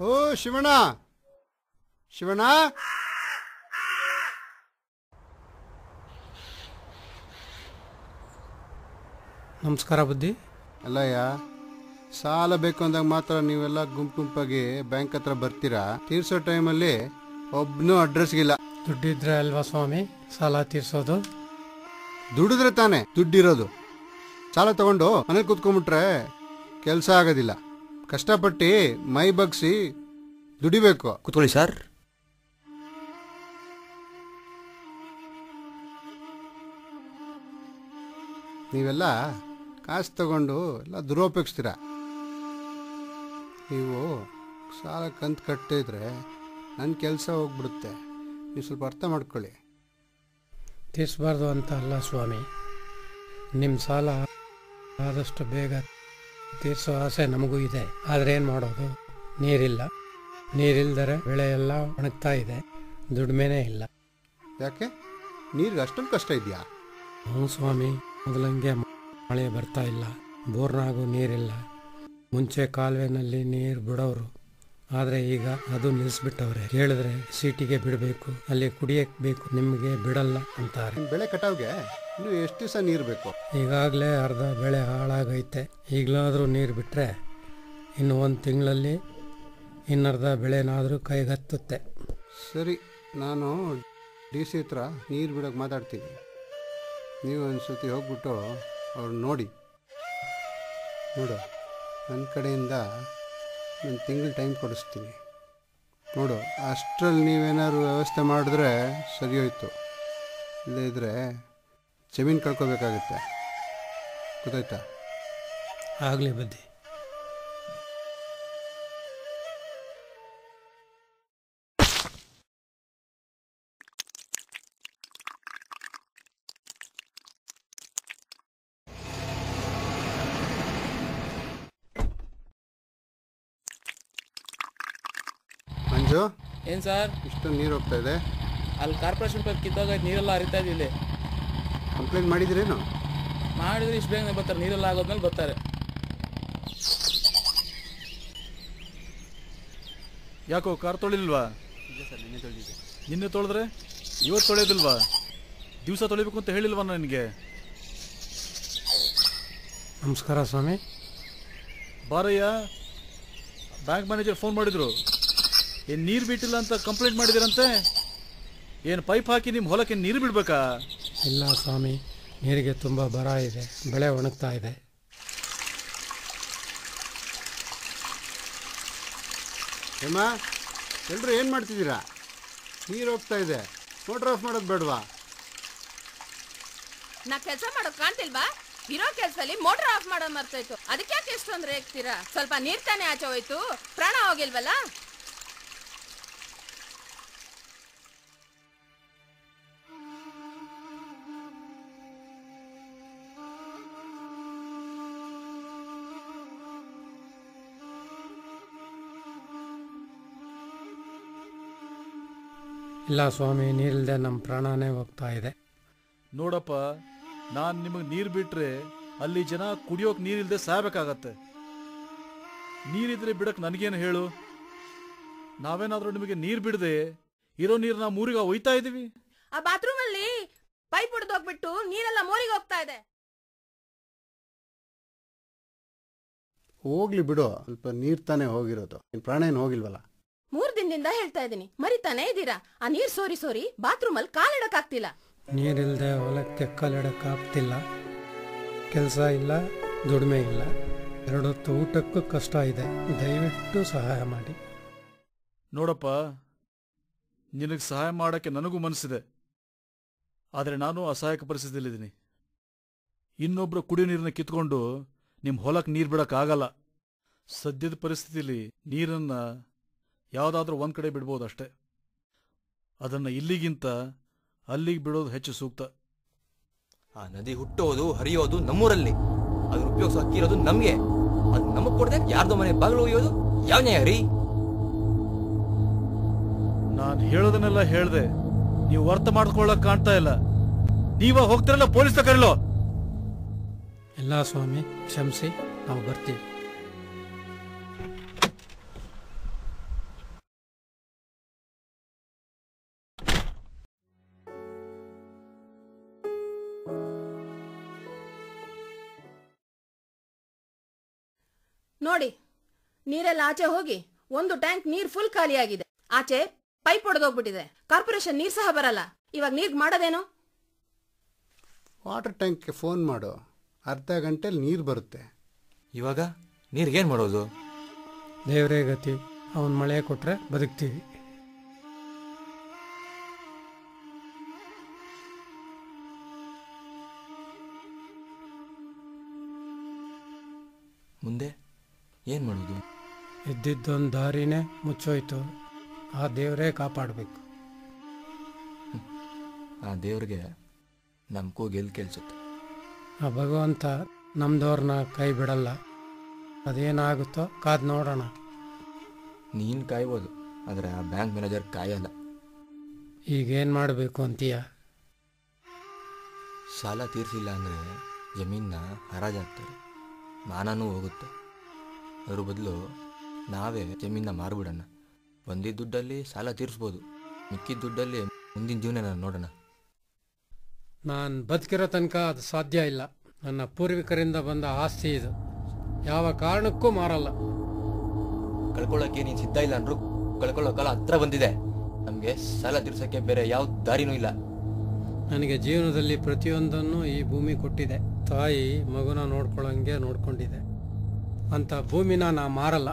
ಓ ಶಿವಣ್ಣ. ಶಿವಣ್ಣ. ನಮಸ್ಕಾರ ಬುದ್ಧಿ. ಅಲ್ಲಯ್ಯ ಸಾಲ ಬೇಕು ಅಂದಾಗ ಮಾತ್ರ ನೀವೆಲ್ಲ ಗುಂಪು ಗುಂಪಾಗಿ ಬ್ಯಾಂಕ್ ಹತ್ರ ಬರ್ತೀರಾ? ತೀರ್ಸೋ ಟೈಮಲ್ಲಿ ಒಬ್ಬನೂ ಅಡ್ರೆಸ್ಗಿಲ್ಲ ದುಡ್ಡಿದ್ರೆ ಅಲ್ವಾ ಸ್ವಾಮಿ? ಸಾಲ ತೀರ್ಸೋದು. ದುಡಿದ್ರೆ ತಾನೆ ದುಡ್ಡಿರೋದು. ಸಾಲ ತಗೊಂಡು ಮನೇಲಿ ಕೂತ್ಕೊಂಡ್ಬಿಟ್ರೆ ಕೆಲಸ ಆಗೋದಿಲ್ಲ. ಕಷ್ಟಪಟ್ಟು ಮೈ ಬಗ್ಸಿ ದುಡಿಬೇಕು. ಕೂತ್ಕೊಳ್ಳಿ ಸರ್. ನೀವೆಲ್ಲ ಕಾಸು ತಗೊಂಡು ಎಲ್ಲ ದುರುಪಯೋಗಿಸ್ತೀರ? ನೀವು ಸಾಲ ಕಂತು ಕಟ್ಟಿದ್ರೆ ನನ್ನ ಕೆಲಸ ಹೋಗ್ಬಿಡುತ್ತೆ. ನೀವು ಸ್ವಲ್ಪ ಅರ್ಥ ಮಾಡ್ಕೊಳ್ಳಿ. ತೀರಿಸಬಾರ್ದು ಅಂತ ಅಲ್ಲ ಸ್ವಾಮಿ. ನಿಮ್ಮ ಸಾಲ ಆದಷ್ಟು ಬೇಗ ತೀರ್ಸೋ ಆಸೆ ನಮಗೂ ಇದೆ. ಆದರೆ ಏನು ಮಾಡೋದು? ನೀರಿಲ್ಲ. ನೀರಿಲ್ದರೆ ಬೆಳೆ ಎಲ್ಲ ಒಣಗ್ತಾ ಇದೆ. ದುಡಿಮೆನೇ ಇಲ್ಲ. ಯಾಕೆ? ನೀರಿಗೆ ಅಷ್ಟೊಂದು ಕಷ್ಟ ಇದೆಯಾ? ಹ್ಞೂ ಸ್ವಾಮಿ. ಮೊದಲಂಗೆ ಮಳೆ ಬರ್ತಾ ಇಲ್ಲ. ಬೋರ್ನಾಗೂ ನೀರಿಲ್ಲ. ಮುಂಚೆ ಕಾಲುವೆನಲ್ಲಿ ನೀರು ಬಿಡೋರು ಆದರೆ ಈಗ ಅದು ನಿಲ್ಲಿಸ್ಬಿಟ್ಟವ್ರೆ ಕೇಳಿದ್ರೆ ಸಿಟಿಗೆ ಬಿಡಬೇಕು ಅಲ್ಲಿ ಕುಡಿಯಕ್ಕೆ ಬೇಕು ನಿಮಗೆ ಬಿಡಲ್ಲ ಅಂತಾರೆ. ಬೆಳೆ ಕಟಾವ್ಗೆ ಇನ್ನು ಎಷ್ಟು ದಿವಸ ನೀರು ಬೇಕು? ಈಗಾಗಲೇ ಅರ್ಧ ಬೆಳೆ ಹಾಳಾಗೈತೆ. ಈಗಲಾದರೂ ನೀರು ಬಿಟ್ಟರೆ ಇನ್ನು ಒಂದು ತಿಂಗಳಲ್ಲಿ ಇನ್ನರ್ಧ ಬೆಳೆನಾದರೂ ಕೈಗತ್ತುತ್ತೆ. ಸರಿ ನಾನು ಡಿ ಸಿ ಹತ್ರ ನೀರು ಬಿಡೋಕೆ ಮಾತಾಡ್ತೀನಿ. ನೀವು ಒಂದು ಸತಿ ಹೋಗ್ಬಿಟ್ಟು ಅವ್ರು ನೋಡಿ. ನೋಡು ನನ್ನ ಕಡೆಯಿಂದ ಒಂದು ತಿಂಗಳು ಟೈಮ್ ಕೊಡಿಸ್ತೀನಿ. ನೋಡು, ಅಷ್ಟರಲ್ಲಿ ನೀವೇನಾದ್ರು ವ್ಯವಸ್ಥೆ ಮಾಡಿದ್ರೆ ಸರಿ ಹೋಯ್ತು. ಇಲ್ಲದೇ ಇದ್ದರೆ ಜಮೀನು ಕಳ್ಕೊಬೇಕಾಗುತ್ತೆ. ಗೊತ್ತಾಯ್ತಾ? ಆಗಲಿ ಬುದ್ಧಿ ಮಂಜು ಏನ್ ಸರ್? ಇಷ್ಟು ನೀರು ಹೋಗ್ತಾ ಇದೆ. ಅಲ್ಲಿ ಕಾರ್ಪೊರೇಷನ್ ಪೈಪ್ ಕಿತ್ತೋಗ ನೀರೆಲ್ಲ ಹರಿತಾ ಇದೆ ಇಲ್ಲಿ. ಕಂಪ್ಲೇಂಟ್ ಮಾಡಿದ್ರೇನು? ಮಾಡಿದ್ರೆ ಇಷ್ಟು ಬೇಗ ಬರ್ತಾರೆ ನೀರೆಲ್ಲ ಆಗೋದ್ಮೇಲೆ ಬರ್ತಾರೆ. ಯಾಕೋ ಕಾರ್ ತೊಳಿಲ್ವಾ ನಿನ್ನೆ ತೊಳೆದ್ರೆ? ಇವತ್ತು ತೊಳೆಯೋದಿಲ್ವಾ? ದಿವಸ ತೊಳಿಬೇಕು ಅಂತ ಹೇಳಿಲ್ವಾ ನನಗೆ? ನಮಸ್ಕಾರ ಸ್ವಾಮಿ. ಬಾರಯ್ಯ ಬ್ಯಾಂಕ್ ಮ್ಯಾನೇಜರ್ ಫೋನ್ ಮಾಡಿದ್ರು. ಏನು ನೀರು ಬಿಟ್ಟಿಲ್ಲ ಅಂತ ಕಂಪ್ಲೇಂಟ್ ಮಾಡಿದಿರಂತೆ? ಏನು ಪೈಪ್ ಹಾಕಿ ನಿಮ್ಮ ಹೊಲಕ್ಕೆ ನೀರು ಬಿಡಬೇಕಾ? ಇಲ್ಲ ಸ್ವಾಮಿ ನೀರಿಗೆ ತುಂಬ ಬರ ಇದೆ ಬೆಳೆ ಒಣಗ್ತಾ ಇದೆ. ಹೇಮ ಎಲ್ಲರೂ ಏನು ಮಾಡ್ತಿದ್ದೀರಾ? ನೀರು ಹೋಗ್ತಾ ಇದೆ ಮೋಟ್ರ್ ಆಫ್ ಮಾಡೋದು ಬೇಡವಾ? ನಾ ಕೆಲಸ ಮಾಡೋದು ಕಾಣ್ತಿಲ್ವಾ? ಇರೋ ಕೆಲಸದಲ್ಲಿ ಮೋಟರ್ ಆಫ್ ಮಾಡೋದು ಮರ್ತೋಯ್ತು. ಅದಕ್ಕೆ ಯಾಕೆ ಎಷ್ಟು ತೊಂದರೆ ಆಗ್ತೀರಾ ಸ್ವಲ್ಪ ನೀರ್ ತಾನೇ ಆಚೆ ಹೋಯ್ತು ಪ್ರಾಣ ಹೋಗಿಲ್ವಲ್ಲ? ಇಲ್ಲ ಸ್ವಾಮಿ ನೀರಿಲ್ಲದೆ ನಮ್ಮ ಪ್ರಾಣನೇ ಹೋಗ್ತಾ ಇದೆ. ನೋಡಪ್ಪ ನಾನು ನಿಮಗೆ ನೀರು ಬಿಟ್ಟರೆ ಅಲ್ಲಿ ಜನ ಕುಡಿಯೋಕೆ ನೀರಿಲ್ಲದೆ ಸಾಯಬೇಕಾಗತ್ತೆ. ನೀರಿದ್ರೆ ಬಿಡಕ್ಕೆ ನನಗೇನು ಹೇಳು? ನಾವೇನಾದರೂ ನಿಮಗೆ ನೀರು ಬಿಡದೆ ಇರೋ ನೀರು ನಾವು ಮೂರಿಗೆ ಒಯ್ತಾ ಇದ್ದೀವಿ ಆ ಬಾತ್ರೂಮ್ ಅಲ್ಲಿ ಪೈಪ್ ಹೋಗ್ಬಿಟ್ಟು ನೀರೆಲ್ಲ ಮೋರಿಗೆ ಹೋಗ್ತಾ ಇದೆ. ಹೋಗ್ಲಿ ಬಿಡು ಸ್ವಲ್ಪ ನೀರು ತಾನೇ ಹೋಗಿರೋದು. ಇನ್ನು ಪ್ರಾಣ ಏನು ಹೋಗಿಲ್ವಲ್ಲ? ಮೂರ್ ದಿನದಿಂದ ಹೇಳ್ತಾ ಇದೀನಿ ಮರಿತಾನೆ ಇದ್ದೀರಾ? ಆ ನೀರ್ ಸೋರಿ ಸೋರಿ ಬಾತ್ರೂಮ್ ಅಲ್ಲಿ ಕಾಲಿಡಕ್ ಆಗ್ತಿಲ್ಲ ನೀರಿಲ್ಲದೆ ಹೊಲಕ್ಕೆ ಕಾಲಿಡಕ್ಕಾಗ್ತಿಲ್ಲ ಕೆಲಸ ಇಲ್ಲ ದುಡಿಮೆ ಇಲ್ಲ. ಎರಡೊತ್ತು ಊಟಕ್ಕೂ ಕಷ್ಟ ಇದೆ. ದಯವಿಟ್ಟು ಸಹಾಯ ಮಾಡಿ. ನೋಡಪ್ಪ ನಿನಗೆ ಸಹಾಯ ಮಾಡೋಕ್ಕೆ ನನಗೂ ಮನಸ್ಸಿದೆ. ಆದರೆ ನಾನು ಅಸಹಾಯಕ ಪರಿಸ್ಥಿತಿಯಲ್ಲಿದ್ದೀನಿ. ಇನ್ನೊಬ್ಬರು ಕುಡಿಯೋ ನೀರನ್ನ ಕಿತ್ಕೊಂಡು ನಿಮ್ಮ ಹೊಲಕ್ಕೆ ನೀರು ಬಿಡೋಕ್ಕಾಗಲ್ಲ. ಸದ್ಯದ ಪರಿಸ್ಥಿತಿಯಲ್ಲಿ ನೀರನ್ನು ಯಾವುದಾದ್ರೂ ಒಂದು ಕಡೆ ಬಿಡ್ಬೋದು ಅಷ್ಟೇ. ಅದನ್ನು ಇಲ್ಲಿಗಿಂತ ಅಲ್ಲಿಗೆ ಬಿಡೋದು ಹೆಚ್ಚು ಸೂಕ್ತ. ಆ ನದಿ ಹುಟ್ಟೋದು ಹರಿಯೋದು ನಮ್ಮೂರಲ್ಲಿ. ಅದ್ರ ಉಪಯೋಗಿಸೋ ಹಕ್ಕಿರೋದು ನಮ್ಗೆ. ಅದು ನಮಗೆ ಕೊಡದೆ ಯಾರ್ದೋ ಮನೆ ಬಾಗಿಲು ಒಯ್ಯೋದು ಯಾವ ನ್ಯಾಯ ರೀ? ನಾನು ಹೇಳೋದನ್ನೆಲ್ಲ ಹೇಳ್ದೆ. ನೀವು ಅರ್ಥ ಮಾಡ್ಕೊಳ್ಳಕ್ ಕಾಣ್ತಾ ಇಲ್ಲ. ನೀವ ಹೋಗ್ತಿರಲ್ಲ ಪೊಲೀಸ್ ಕರೀಲೋ? ಎಲ್ಲ ಸ್ವಾಮಿ ಕ್ಷಮಿಸಿ ನಾವು ಬರ್ತೀವಿ. ನೋಡಿ ನೀರೆಲ್ಲ ಆಚೆ ಹೋಗಿ ಒಂದು ಟ್ಯಾಂಕ್ ನೀರ್ ಫುಲ್ ಖಾಲಿಯಾಗಿದೆ. ಆಚೆ ಪೈಪ್ ಒಡೆದೋಗ್ಬಿಟ್ಟಿದೆ. ಕಾರ್ಪೊರೇಷನ್ ನೀರ್ ಸಹ ಬರಲ್ಲ. ಇವಾಗ ನೀರ್ ಮಾಡೋದೇನು? ವಾಟರ್ ಟ್ಯಾಂಕ್ಗೆ ಫೋನ್ ಮಾಡು. ಅರ್ಧ ಗಂಟೆಲಿ ನೀರು ಬರುತ್ತೆ. ಇವಾಗ ನೀರಿಗೇನು ಮಾಡೋದು? ದೇವರೇ ಗತಿ ಅವನ್ ಮಳೆ ಕೊಟ್ರೆ ಬದುಕ್ತೀವಿ. ಮುಂದೆ? ಏನು ಮಾಡೋದು? ಇದ್ದಿದ್ದೊಂದು ದಾರಿನೇ ಮುಚ್ಚೋಯ್ತು. ಆ ದೇವರೇ ಕಾಪಾಡಬೇಕು. ಆ ದೇವ್ರಿಗೆ ನಮ್ಮ ಕೂಗೆಲ್ಲಿ ಕೇಳಿಸುತ್ತೆ? ಆ ಭಗವಂತ ನಮ್ದವ್ರನ್ನ ಕೈ ಬಿಡಲ್ಲ. ಅದೇನಾಗುತ್ತೋ ಕಾದ್ ನೋಡೋಣ. ನೀನು ಕಾಯ್ಬೋದು ಆದರೆ ಆ ಬ್ಯಾಂಕ್ ಮ್ಯಾನೇಜರ್ ಕಾಯಲ್ಲ. ಈಗೇನು ಮಾಡಬೇಕು ಅಂತೀಯ? ಸಾಲ ತೀರಿಸಿಲ್ಲ ಅಂದರೆ ಜಮೀನ ಹರಾಜಾಗ್ತಾರೆ. ಮಾನನೂ ಹೋಗುತ್ತೆ. ಅದ್ರ ಬದಲು ನಾವೇ ಜಮೀನ ಮಾರ್ಬಿಡೋಣ. ಒಂದೇ ದುಡ್ಡಲ್ಲಿ ಸಾಲ ತೀರಿಸ್ಬೋದು. ಮಿಕ್ಕಿದ ದುಡ್ಡಲ್ಲಿ ಮುಂದಿನ ಜೀವನ ನೋಡೋಣ. ನಾನು ಬದುಕಿರೋ ತನಕ ಅದು ಸಾಧ್ಯ ಇಲ್ಲ. ನನ್ನ ಪೂರ್ವಿಕರಿಂದ ಬಂದ ಆಸ್ತಿ ಇದು. ಯಾವ ಕಾರಣಕ್ಕೂ ಮಾರಲ್ಲ. ಕಳ್ಕೊಳ್ಳೋಕೆ ನೀನು ಸಿದ್ಧ ಇಲ್ಲ ಅಂದ್ರು ಕಳ್ಕೊಳ್ಳೋ ಕಾಲ ಹತ್ರ ಬಂದಿದೆ. ನಮಗೆ ಸಾಲ ತೀರ್ಸೋಕ್ಕೆ ಬೇರೆ ಯಾವ ದಾರಿನೂ ಇಲ್ಲ. ನನಗೆ ಜೀವನದಲ್ಲಿ ಪ್ರತಿಯೊಂದನ್ನು ಈ ಭೂಮಿ ಕೊಟ್ಟಿದೆ. ತಾಯಿ ಮಗುನ ನೋಡ್ಕೊಳ್ಳೋಂಗೆ ನೋಡ್ಕೊಂಡಿದೆ. ಅಂತ ಭೂಮಿನ ನಾ ಮಾರಲ್ಲ.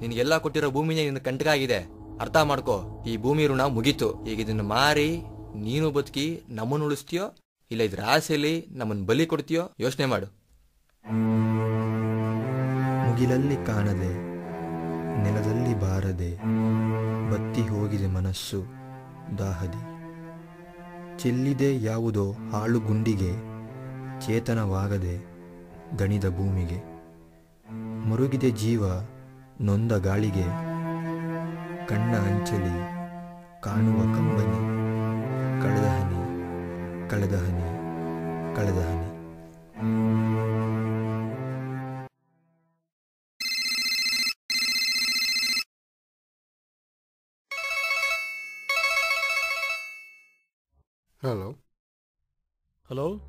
ನಿನಗೆಲ್ಲ ಕೊಟ್ಟಿರೋ ಭೂಮಿನೇ ನಿನ್ನ ಕಂಟಕ ಆಗಿದೆ ಅರ್ಥ ಮಾಡ್ಕೋ ಈ ಭೂಮಿ ಋಣ ಮುಗೀತು. ಈಗ ಇದನ್ನ ಮಾರಿ ನೀನು ಬದುಕಿ ನಮ್ಮನ್ನು ಉಳಿಸ್ತೀಯೋ ಇಲ್ಲ ಇದ್ರ ಆಸೆಯಲ್ಲಿ ನಮ್ಮನ್ನು ಬಲಿ ಕೊಡ್ತೀಯೋ ಯೋಚನೆ ಮಾಡು. ಮುಗಿಲಲ್ಲಿ ಕಾಣದೆ ನೆಲದಲ್ಲಿ ಬಾರದೆ ಬತ್ತಿ ಹೋಗಿದೆ ಮನಸ್ಸು ದಾಹದಿ. ಚೆಲ್ಲಿದೆ ಯಾವುದೋ ಹಾಳು ಗುಂಡಿಗೆ ಚೇತನವಾಗದೆ ದಣಿದ ಭೂಮಿಗೆ. ಮರುಗಿದ ಜೀವ ನೊಂದ ಗಾಳಿಗೆ. ಕಣ್ಣ ಅಂಚಲಿ ಕಾಣುವ ಕಂಬನಿ. ಕಳೆದ ಹನಿ ಕಳೆದ ಹನಿ ಕಳೆದ ಹನಿ. ಹಲೋ ಹಲೋ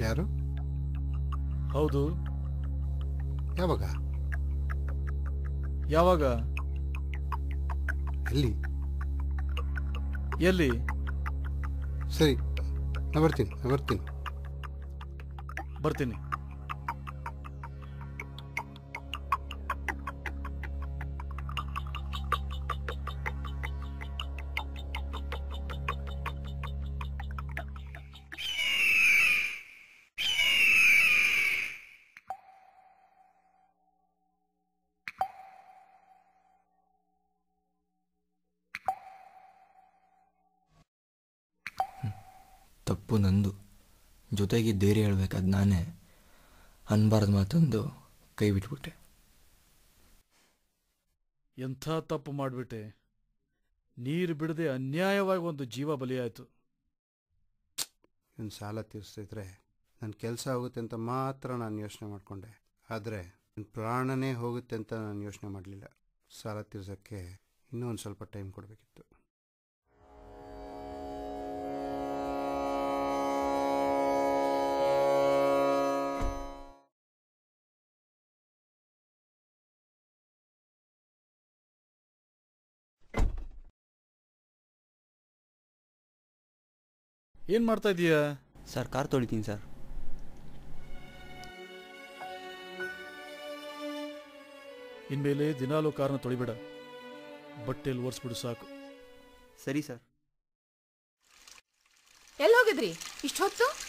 ಯಾರು? ಹೌದು. ಯಾವಾಗ? ಯಾವಾಗ? ಎಲ್ಲಿ? ಎಲ್ಲಿ? ಸರಿ ನಾ ಬರ್ತೀನಿ ನಾ ಬರ್ತೀನಿ. ಬರ್ತೀನಿ. ತಪ್ಪು ನಂದು ಜೊತೆಗೆ ಧೈರ್ಯ ಹೇಳ್ಬೇಕಾದ್ ನಾನೇ ಅನ್ಬಾರ್ದು ಮಾತಂದು ಕೈ ಬಿಟ್ಬಿಟ್ಟೆ. ಎಂಥ ತಪ್ಪು ಮಾಡಿಬಿಟ್ಟೆ. ನೀರು ಬಿಡದೆ ಅನ್ಯಾಯವಾಗಿ ಒಂದು ಜೀವ ಬಲಿಯಾಯಿತು. ನನ್ನ ಸಾಲ ತೀರಿಸ್ತಿದ್ರೆ ನನ್ನ ಕೆಲಸ ಆಗುತ್ತೆ ಅಂತ ಮಾತ್ರ ನಾನು ಯೋಚನೆ ಮಾಡಿಕೊಂಡೆ. ಆದರೆ ನನ್ನ ಪ್ರಾಣನೇ ಹೋಗುತ್ತೆ ಅಂತ ನಾನು ಯೋಚನೆ ಮಾಡಲಿಲ್ಲ. ಸಾಲ ತೀರ್ಸೋಕ್ಕೆ ಇನ್ನೂ ಒಂದು ಸ್ವಲ್ಪ ಟೈಮ್ ಕೊಡಬೇಕಿತ್ತು. ಏನು ಮಾಡ್ತಾ ಇದೀಯಾ? ಸರ್ ಕಾರ್ ತೊಳಿತೀನಿ ಸರ್. ಇನ್ಮೇಲೆ ದಿನಾಲೂ ಕಾರ್ನ ತೊಳಿಬೇಡ. ಬಟ್ಟೆಯಲ್ಲಿ ಒರೆಸ್ಬಿಡು ಸಾಕು. ಸರಿ ಸರ್. ಎಲ್ಲಿ ಹೋಗಿದ್ರಿ ಇಷ್ಟೊತ್ತು ಯಾಕೆ